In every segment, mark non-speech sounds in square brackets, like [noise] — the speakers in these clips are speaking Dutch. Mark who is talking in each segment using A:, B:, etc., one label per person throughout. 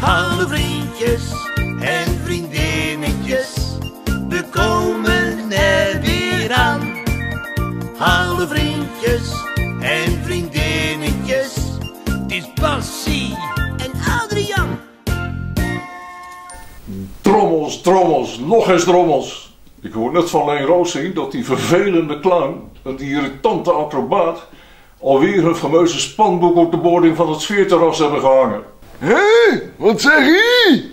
A: Hallo vriendjes en vriendinnetjes, we komen er weer aan. Hallo vriendjes en vriendinnetjes, het is Bassie en Adriaan.
B: Drommels, drommels, nog eens drommels. Ik hoor net van Leen Roosing dat die vervelende clown die irritante acrobaat alweer hun fameuze spandoek op de boarding van het sfeerterras hebben gehangen.
C: Hé, wat zeg je?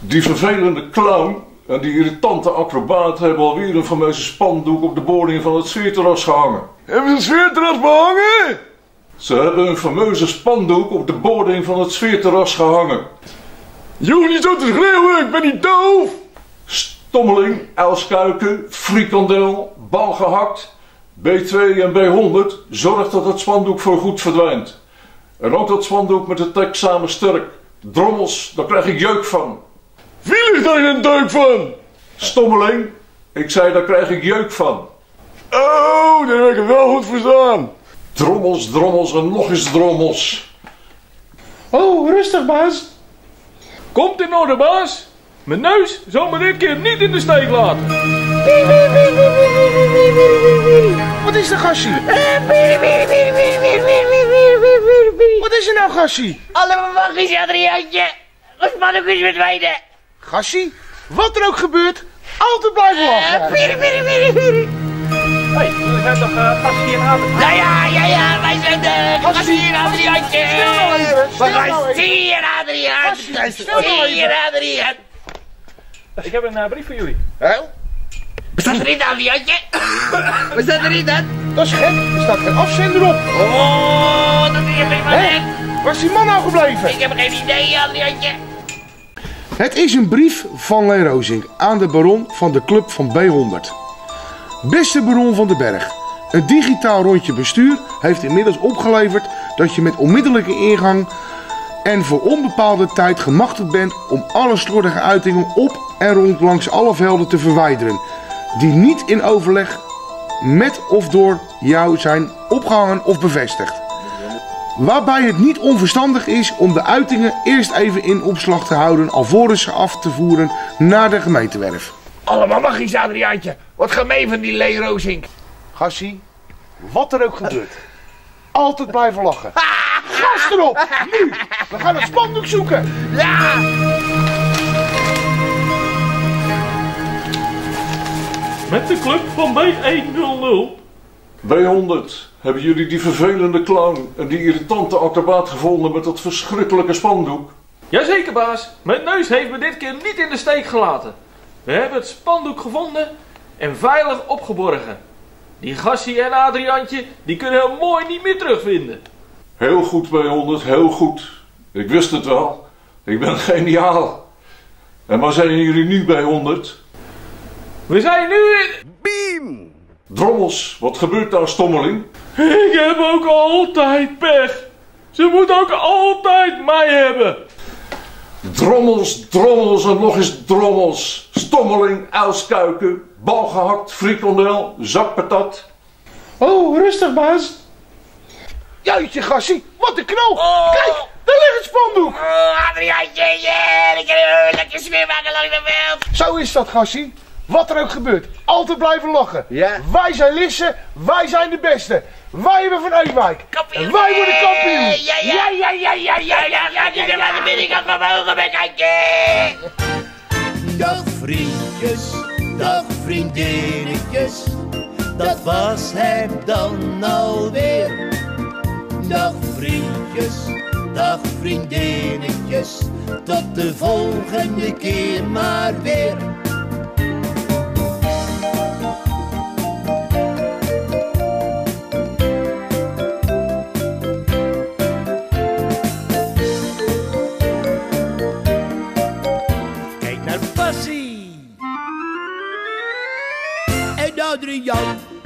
B: Die vervelende clown en die irritante acrobaat hebben alweer een fameuze spandoek op de boarding van het sfeerterras gehangen.
C: Hebben ze een sfeerterras behangen?
B: Ze hebben een fameuze spandoek op de boarding van het sfeerterras gehangen.
C: Je hoeft niet zo te schreeuwen, ik ben niet doof.
B: Stommeling, uilskuiken, frikandel, bal gehakt, B2 en B100 zorgt dat het spandoek voorgoed verdwijnt. En ook dat spandoek met de tekst samen sterk. Drommels, daar krijg ik jeuk van.
C: Wie ligt daar een deuk van?
B: Stommeling, ik zei daar krijg ik jeuk van.
C: Oh, dan heb ik het wel goed verstaan.
B: Drommels, drommels en nog eens drommels.
D: Oh, rustig, baas. Komt in orde, baas. Mijn neus zal me dit keer niet in de steek laten.
E: Wat is er, Gassie? Wat is er nou, Gassie?
F: Allemaal wachtjes, Adriaantje. Ons mannelijk is verdwijnen.
E: Gassie, wat er ook gebeurt, altijd blijven lachen.
D: Hé, jullie zijn toch uh, Gassie en Adriaan?
F: Ja, ja, ja, ja, wij zijn de Gassie en Adriaantje.
E: Stil nou even, stil
F: We
E: nou
F: gaan
E: even.
F: hier, Adriaan.
E: Gassie, stil nou
F: Hier,
E: even.
F: Adriaan.
D: Ik heb een eh, brief voor jullie.
E: Hè?
F: Wat staat erin, Adriaantje? Wat staat erin dan?
E: Dat is gek, er staat geen afzender op.
F: Oh, dat is wat
E: Hè?
F: gek.
E: Waar is die man nou gebleven?
F: Ik heb geen idee, Adriaantje.
E: Het is een brief van Leen Rozing aan de baron van de club van B100. Beste baron van den Berg, een digitaal rondje bestuur heeft inmiddels opgeleverd dat je met onmiddellijke ingang en voor onbepaalde tijd gemachtigd bent om alle slordige uitingen op en rond langs alle velden te verwijderen, die niet in overleg met of door jou zijn opgehangen of bevestigd. Waarbij het niet onverstandig is om de uitingen eerst even in opslag te houden alvorens ze af te voeren naar de gemeentewerf.
F: Allemaal wachtjes, Adriaantje. Wat gemeen van die Leen Rozink.
E: Gassie, wat er ook gebeurt, altijd blijven lachen. [laughs] Gas erop, nu! We gaan het spandoek zoeken.
F: Ja!
D: Met de club van B100.
B: B100, hebben jullie die vervelende clown en die irritante acrobaat gevonden met dat verschrikkelijke spandoek?
D: Jazeker, baas. Mijn neus heeft me dit keer niet in de steek gelaten. We hebben het spandoek gevonden en veilig opgeborgen. Die Gassie en Adriaantje, die kunnen hem mooi niet meer terugvinden.
B: Heel goed B100, heel goed. Ik wist het wel. Ik ben geniaal. En waar zijn jullie nu B100?
D: We zijn nu in...
B: Drommels, wat gebeurt daar, stommeling?
D: Ik heb ook altijd pech. Ze moet ook altijd mij hebben.
B: Drommels, drommels en nog eens drommels. Stommeling, uilskuiken, bal gehakt, frikandel, zakpatat.
D: Oh, rustig, baas.
E: Juitje, Gassie, wat een knal.
F: Oh.
E: Kijk, daar ligt het spandoek.
F: Oh, Adriaantje, yeah. Ik kan een lekker sfeer maken langs de veld.
E: Zo is dat, Gassie. Wat er ook gebeurt, altijd blijven lachen.
F: Ja.
E: Wij zijn Lisse, wij zijn de beste. Wij hebben van Ewijk.
F: Kampioen.
E: En wij worden kampioen.
F: Ja, ja, ja, ja, ja, ja, ja, ja. Die zijn aan de binnenkant van mijn ogen bekijken.
A: Dag vriendjes, dag vriendinnetjes, dat was het dan alweer. Dag vriendjes, dag vriendinnetjes, tot de volgende keer maar weer. Adrião.